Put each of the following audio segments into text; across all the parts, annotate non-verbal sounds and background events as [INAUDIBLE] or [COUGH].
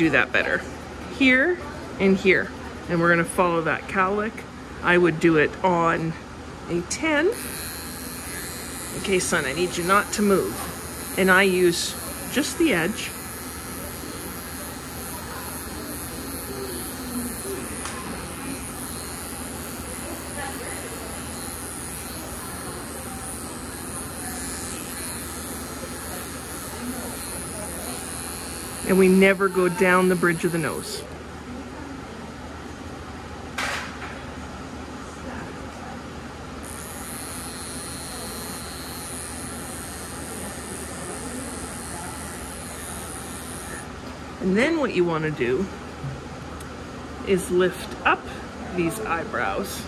do that better. Here and here. And we're gonna follow that cowlick. I would do it on a 10. Okay, son, I need you not to move. And I use just the edge. And we never go down the bridge of the nose. And then what you want to do is lift up these eyebrows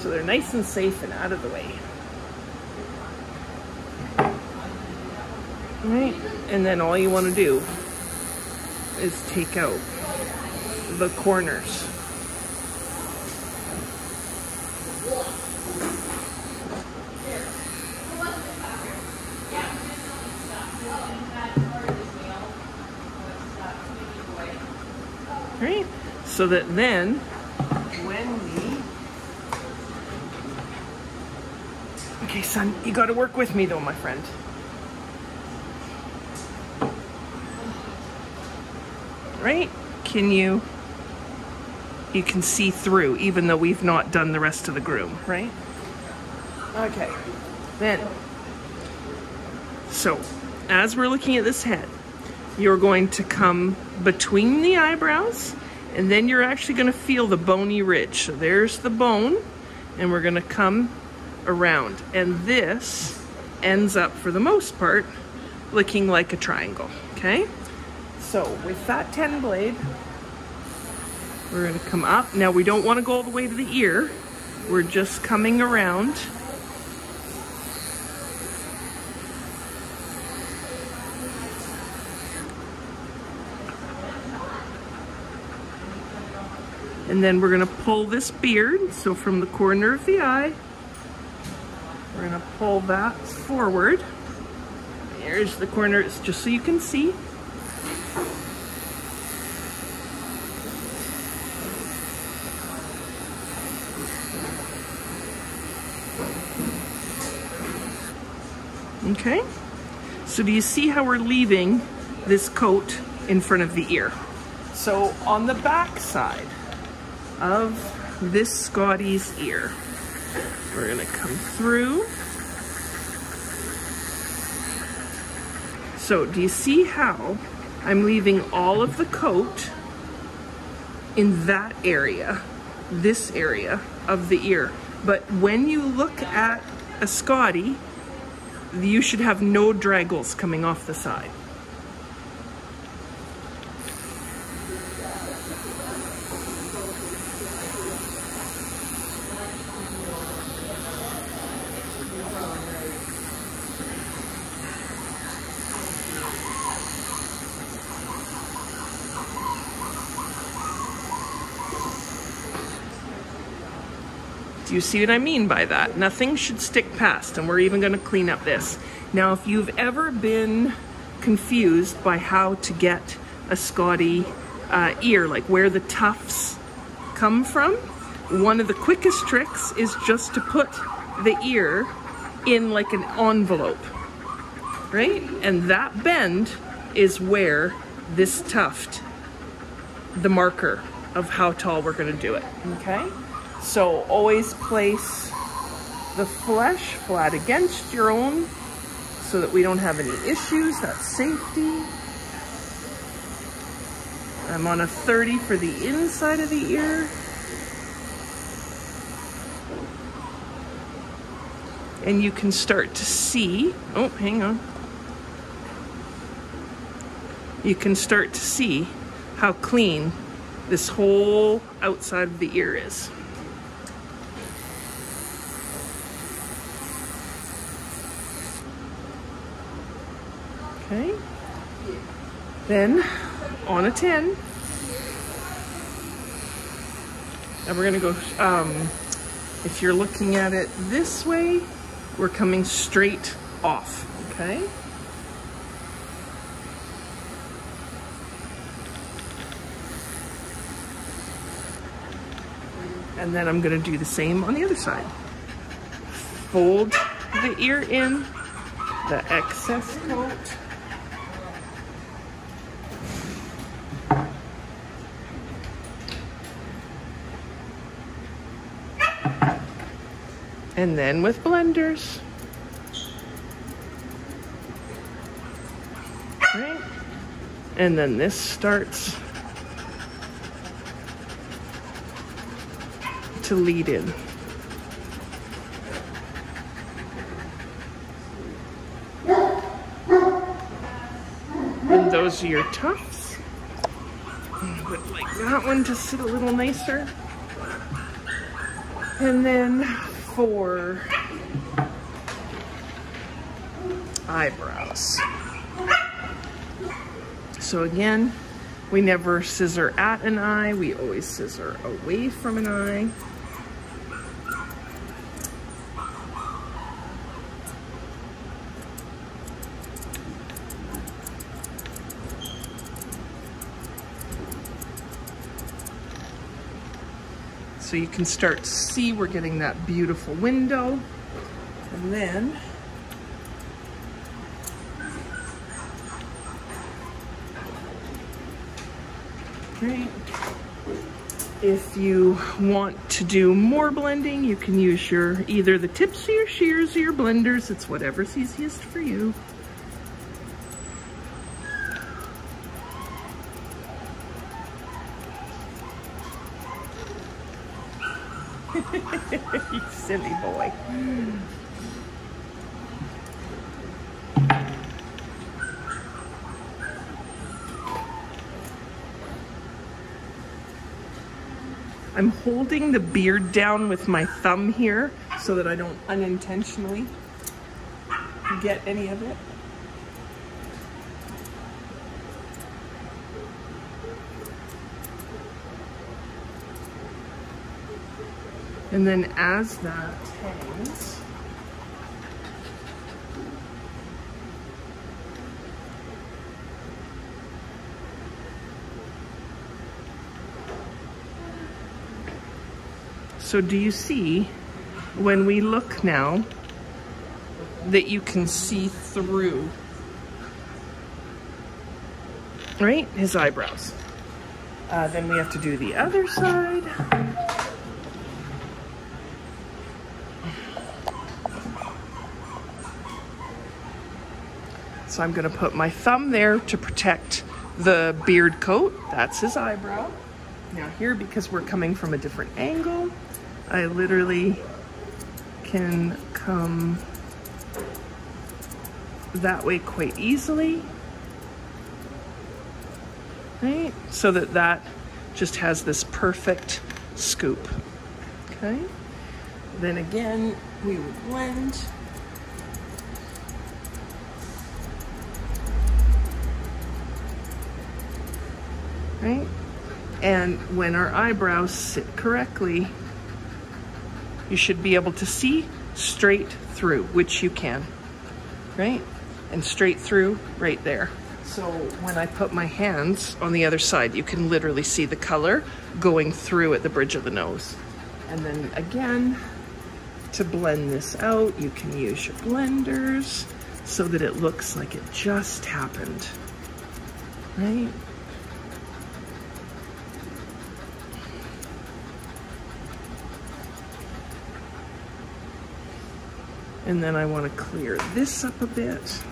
so they're nice and safe and out of the way. Right? And then all you want to do is take out the corners. Right? So that then when we Okay, son, you got to work with me though, my friend. Right? Can you, you can see through even though we've not done the rest of the groom, right? Okay, then, so as we're looking at this head, you're going to come between the eyebrows and then you're actually gonna feel the bony ridge. So there's the bone and we're gonna come around and this ends up for the most part looking like a triangle, okay? So with that 10 blade, we're gonna come up. Now we don't wanna go all the way to the ear. We're just coming around. And then we're gonna pull this beard. So from the corner of the eye, we're gonna pull that forward. Here's the corner, it's just so you can see. Okay, so do you see how we're leaving this coat in front of the ear? So on the back side of this Scottie's ear, we're gonna come through. So do you see how I'm leaving all of the coat in that area, this area of the ear. But when you look at a Scottie, you should have no draggles coming off the side. Do you see what I mean by that? Nothing should stick past, and we're even gonna clean up this. Now, if you've ever been confused by how to get a Scottie uh, ear, like where the tufts come from, one of the quickest tricks is just to put the ear in like an envelope, right? And that bend is where this tuft, the marker of how tall we're gonna do it, okay? So always place the flesh flat against your own so that we don't have any issues. That's safety. I'm on a 30 for the inside of the ear. And you can start to see, oh, hang on. You can start to see how clean this whole outside of the ear is. Okay. Then on a 10, and we're gonna go, um, if you're looking at it this way, we're coming straight off, okay? And then I'm gonna do the same on the other side. Fold the ear in, the excess coat, And then with blenders. Right? And then this starts to lead in. And those are your tufts. I would like that one to sit a little nicer. And then for eyebrows. So again, we never scissor at an eye, we always scissor away from an eye. So you can start see we're getting that beautiful window. And then Right. If you want to do more blending, you can use your either the tips of your shears or your blenders. It's whatever's easiest for you. [LAUGHS] you silly boy. I'm holding the beard down with my thumb here so that I don't unintentionally get any of it. And then as that hangs, So do you see when we look now that you can see through, right, his eyebrows. Uh, then we have to do the other side. So I'm gonna put my thumb there to protect the beard coat. That's his eyebrow. Now here, because we're coming from a different angle, I literally can come that way quite easily, right? So that that just has this perfect scoop, okay? Then again, we would blend. Right? And when our eyebrows sit correctly, you should be able to see straight through, which you can, right? And straight through right there. So when I put my hands on the other side, you can literally see the color going through at the bridge of the nose. And then again, to blend this out, you can use your blenders so that it looks like it just happened, right? And then I want to clear this up a bit.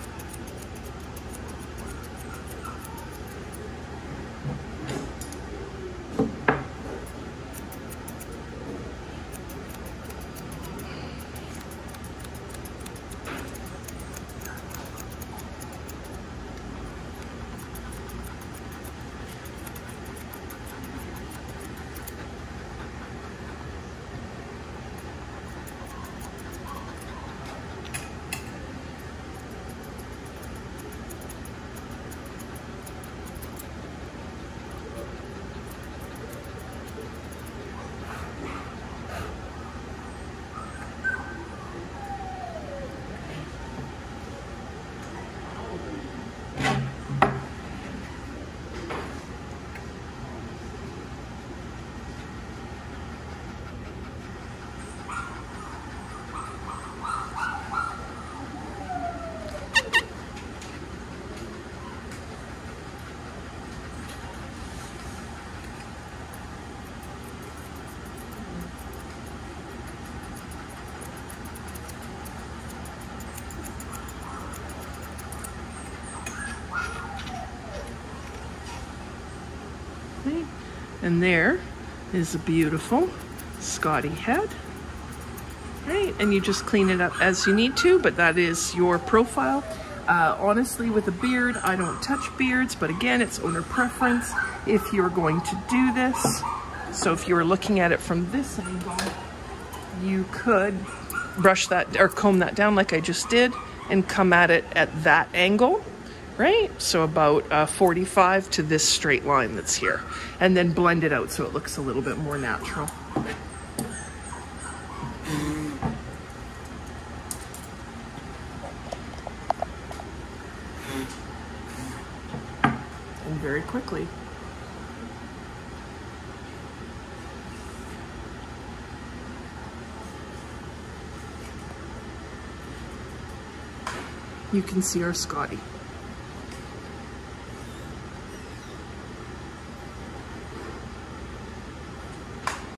And there is a beautiful Scottie head. Right? And you just clean it up as you need to, but that is your profile. Uh, honestly, with a beard, I don't touch beards, but again, it's owner preference if you're going to do this. So if you were looking at it from this angle, you could brush that or comb that down like I just did and come at it at that angle, right? So about uh, 45 to this straight line that's here. And then blend it out so it looks a little bit more natural. And very quickly. you can see our Scottie.